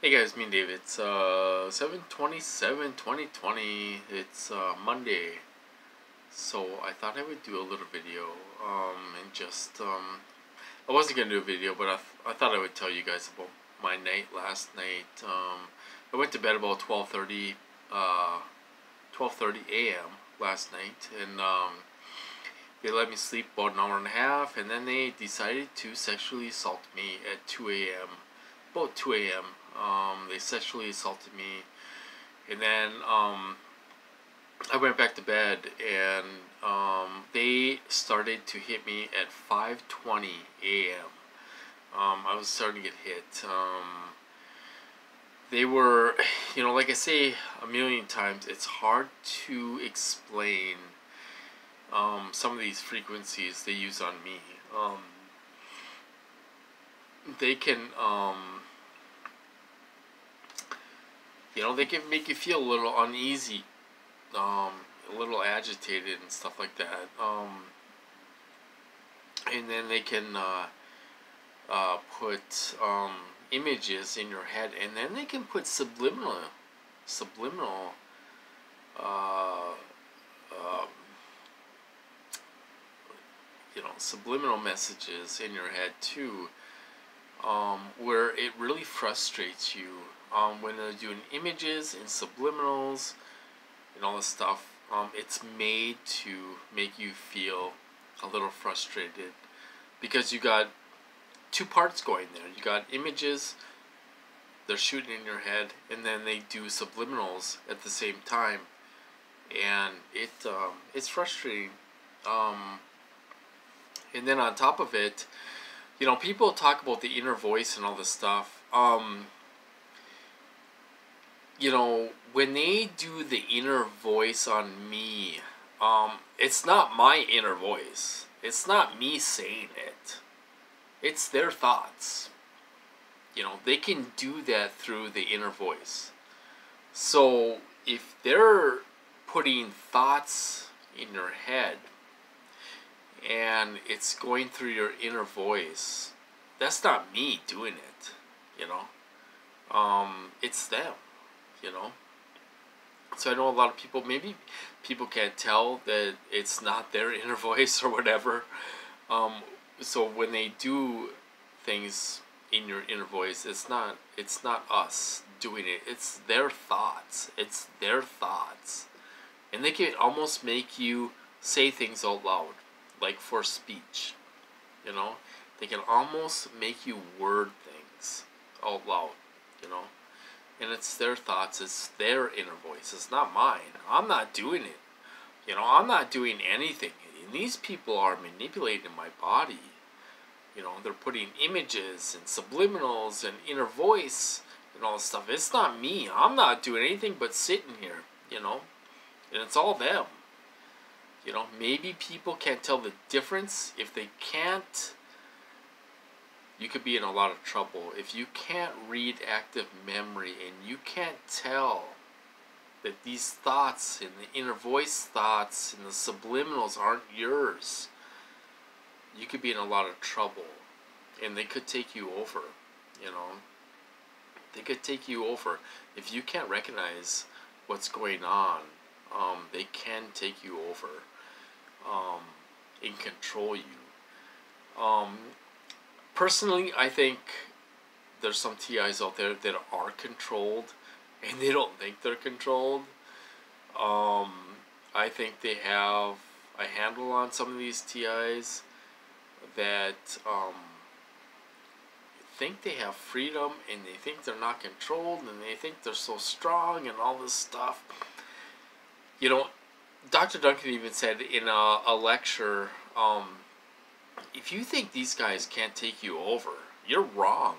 Hey guys, me and Dave. It's uh 727 2020. It's uh Monday. So I thought I would do a little video um and just um I wasn't going to do a video, but I, th- I thought I would tell you guys about my night last night. Um I went to bed about 12:30 uh 12:30 a.m. last night and um they let me sleep about an hour and a half and then they decided to sexually assault me at 2 a.m. about 2 a.m. Um, they sexually assaulted me, and then um, I went back to bed, and um, they started to hit me at 5:20 a.m. Um, I was starting to get hit. Um, they were, you know, like I say a million times, it's hard to explain um, some of these frequencies they use on me. They can you know, they can make you feel a little uneasy, um, a little agitated and stuff like that. Um, and then they can uh, uh, put um, images in your head, and then they can put subliminal, subliminal, uh, um, you know, subliminal messages in your head too, um, where it really frustrates you um, when they're doing images and subliminals and all this stuff, um, it's made to make you feel a little frustrated because you got two parts going there. You got images they're shooting in your head, and then they do subliminals at the same time, and it um, it's frustrating. Um, and then on top of it, you know, people talk about the inner voice and all this stuff. Um, you know, when they do the inner voice on me, um, it's not my inner voice. It's not me saying it. It's their thoughts. You know, they can do that through the inner voice. So if they're putting thoughts in your head and it's going through your inner voice, that's not me doing it, you know. Um, it's them you know. So I know a lot of people, maybe people can't tell that it's not their inner voice or whatever. Um, so when they do things in your inner voice, it's not it's not us doing it. It's their thoughts. It's their thoughts, and they can almost make you say things out loud, like for speech. You know, they can almost make you word things out loud. You know and it's their thoughts, it's their inner voice, it's not mine. I'm not doing it. You know, I'm not doing anything. And these people are manipulating my body. You know, they're putting images and subliminals and inner voice and all this stuff. It's not me. I'm not doing anything but sitting here, you know, and it's all them. You know, maybe people can't tell the difference. If they can't you could be in a lot of trouble. If you can't read active memory and you can't tell that these thoughts and the inner voice thoughts and the subliminals aren't yours you could be in a lot of trouble. And they could take you over you know. They could take you over. If you can't recognize what's going on um, they can take you over um, and control you um, personally, I think there's some TIs out there that are controlled, and they don't think they're controlled. Um, I think they have a handle on some of these TIs that um, think they have freedom and they think they're not controlled and they think they're so strong and all this stuff. You know, Dr. Duncan even said in a, a lecture, um, if you think these guys can't take you over, you're wrong.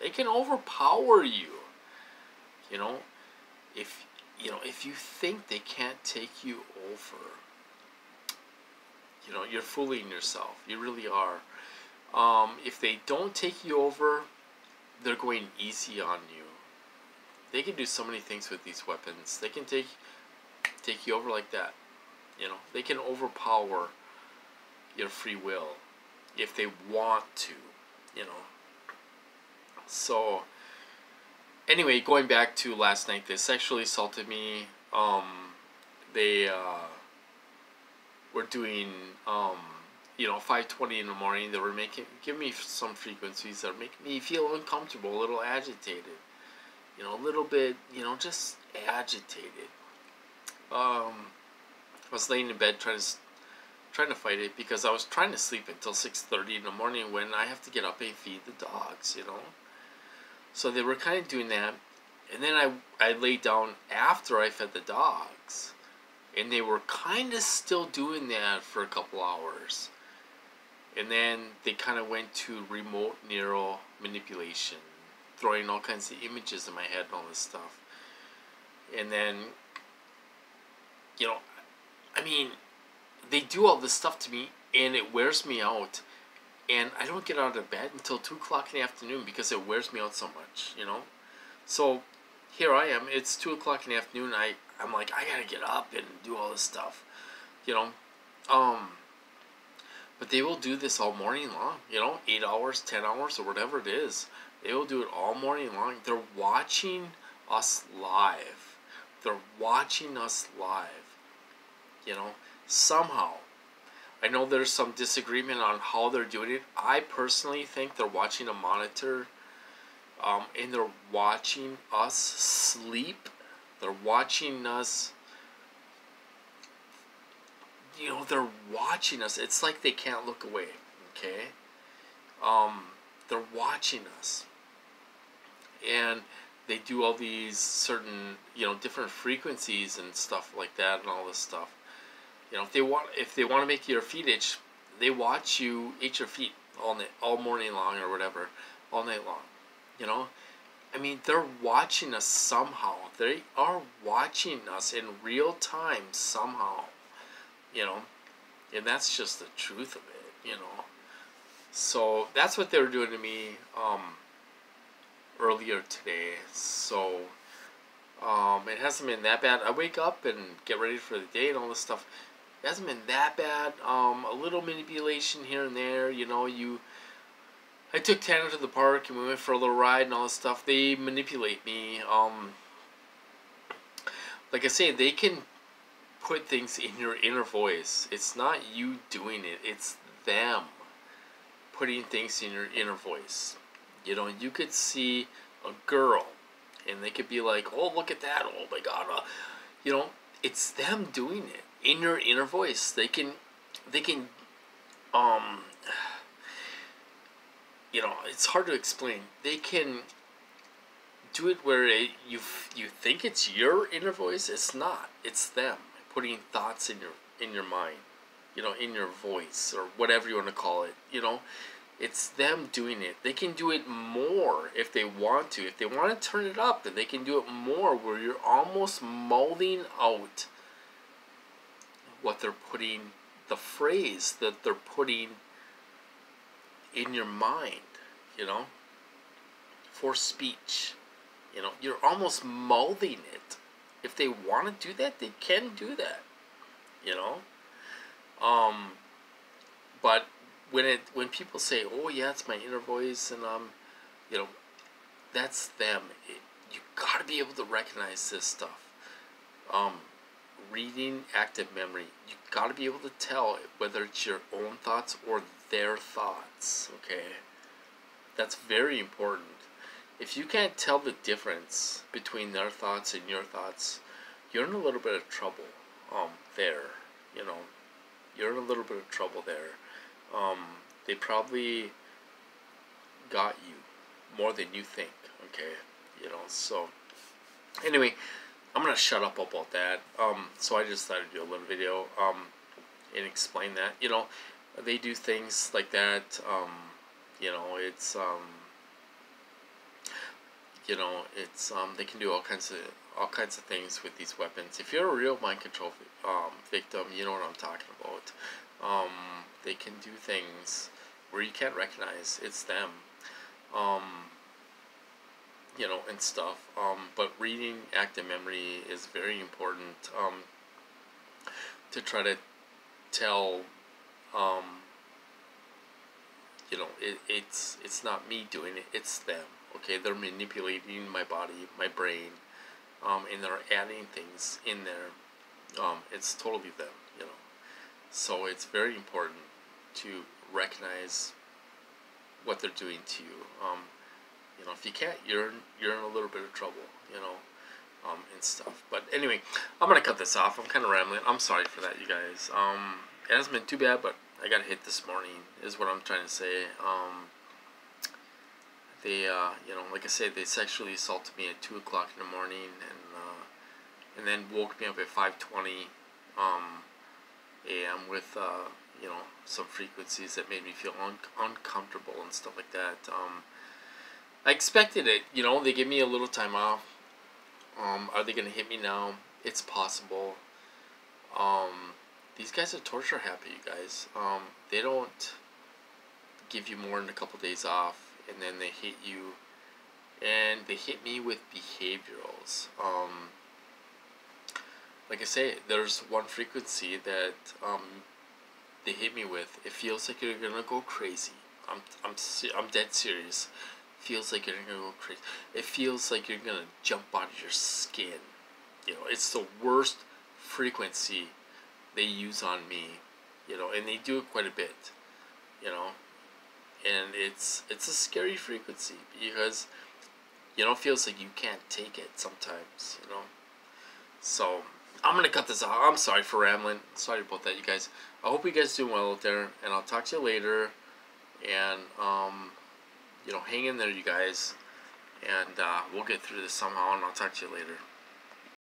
They can overpower you. You know, if you know if you think they can't take you over, you know you're fooling yourself. You really are. Um, if they don't take you over, they're going easy on you. They can do so many things with these weapons. They can take take you over like that. You know, they can overpower your free will if they want to, you know. So, anyway, going back to last night, they sexually assaulted me. Um, they uh, were doing, um, you know, five twenty in the morning. They were making, giving me some frequencies that make me feel uncomfortable, a little agitated, you know, a little bit, you know, just agitated. Um, I was laying in bed trying to trying to fight it because I was trying to sleep until six thirty in the morning when I have to get up and feed the dogs, you know. So they were kind of doing that, and then I I laid down after I fed the dogs, and they were kind of still doing that for a couple hours. And then they kind of went to remote neural manipulation, throwing all kinds of images in my head and all this stuff. And then, you know, I mean, they do all this stuff to me, and it wears me out and I don't get out of bed until two o'clock in the afternoon because it wears me out so much, you know. So here I am. It's two o'clock in the afternoon. I I'm like I gotta get up and do all this stuff, you know. Um. But they will do this all morning long, you know, eight hours, ten hours, or whatever it is. They will do it all morning long. They're watching us live. They're watching us live. You know, somehow I know there's some disagreement on how they're doing it. I personally think they're watching a monitor um, and they're watching us sleep. They're watching us. You know, they're watching us. It's like they can't look away. Okay? Um, they're watching us. And they do all these certain, you know, different frequencies and stuff like that and all this stuff. You know, if they want if they want to make your feet itch, they watch you itch your feet all night, all morning long or whatever, all night long. You know, I mean, they're watching us somehow. They are watching us in real time somehow. You know, and that's just the truth of it. You know, so that's what they were doing to me um, earlier today. So. Um, it hasn't been that bad. I wake up and get ready for the day and all this stuff it hasn't been that bad. Um, a little manipulation here and there. You know, you. I took Tanner to the park and we went for a little ride and all this stuff. They manipulate me. Um, like I say, they can put things in your inner voice. It's not you doing it. It's them putting things in your inner voice. You know, you could see a girl, and they could be like, "Oh, look at that! Oh my God!" Uh, you know, it's them doing it in your inner voice. They can, they can, um, you know, it's hard to explain. They can do it where it, you you think it's your inner voice. It's not. It's them putting thoughts in your in your mind, you know, in your voice or whatever you want to call it. You know, it's them doing it. They can do it more if they want to. If they want to turn it up, then they can do it more where you're almost molding out what they're putting, the phrase that they're putting in your mind, you know, for speech. You know, you're almost molding it. If they want to do that, they can do that. You know? Um, but when it when people say, "Oh yeah, it's my inner voice," and um, you know, that's them. It, you got to be able to recognize this stuff. Um, reading active memory, you got to be able to tell whether it's your own thoughts or their thoughts, okay? That's very important. If you can't tell the difference between their thoughts and your thoughts, you're in a little bit of trouble um, there, you know. You're in a little bit of trouble there. Um, they probably got you more than you think, okay? You know, so anyway, I'm gonna shut up about that. Um, so I just thought I'd do a little video um, and explain that. You know, they do things like that. Um, you know, it's um, you know, it's um, they can do all kinds of all kinds of things with these weapons. If you're a real mind control um, victim, you know what I'm talking about. They can do things where you can't recognize it's them. Um, you know, and stuff. Um, but reading active memory is very important um, to try to tell. Um, you know, it, it's it's not me doing it; it's them. Okay, they're manipulating my body, my brain, um, and they're adding things in there. Um, it's totally them, you know. So it's very important to recognize what they're doing to you. You know, if you can't, you're in, you're in a little bit of trouble, you know, um, and stuff. But anyway, I'm gonna cut this off. I'm kind of rambling. I'm sorry for that, you guys. Um, it hasn't been too bad, but I got hit this morning. Is what I'm trying to say. Um, they, uh, you know, like I said, they sexually assaulted me at two o'clock in the morning, and uh, and then woke me up at five twenty um, a.m. with uh, you know some frequencies that made me feel un- uncomfortable and stuff like that. Um, I expected it. You know, they give me a little time off. Um, are they gonna hit me now? It's possible. Um, these guys are torture happy, you guys. Um, they don't give you more than a couple days off, and then they hit you, and they hit me with behaviorals. Um, like I say, there's one frequency that um, they hit me with. It feels like you're gonna go crazy. I'm I'm I'm dead serious. Feels like you're gonna go crazy. It feels like you're gonna jump out of your skin. You know, it's the worst frequency they use on me. You know, and they do it quite a bit. You know, and it's it's a scary frequency because you know it feels like you can't take it sometimes. You know, so I'm gonna cut this off. I'm sorry for rambling. Sorry about that, you guys. I hope you guys doing well out there, and I'll talk to you later. And um, you know, hang in there, you guys, and uh, we'll get through this somehow. And I'll talk to you later.